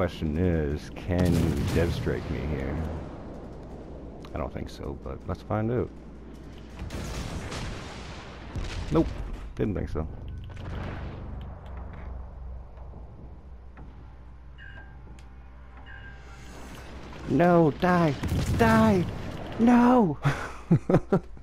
question is, can you dev strike me here? I don't think so, but let's find out. Nope, didn't think so. No, die, die, no!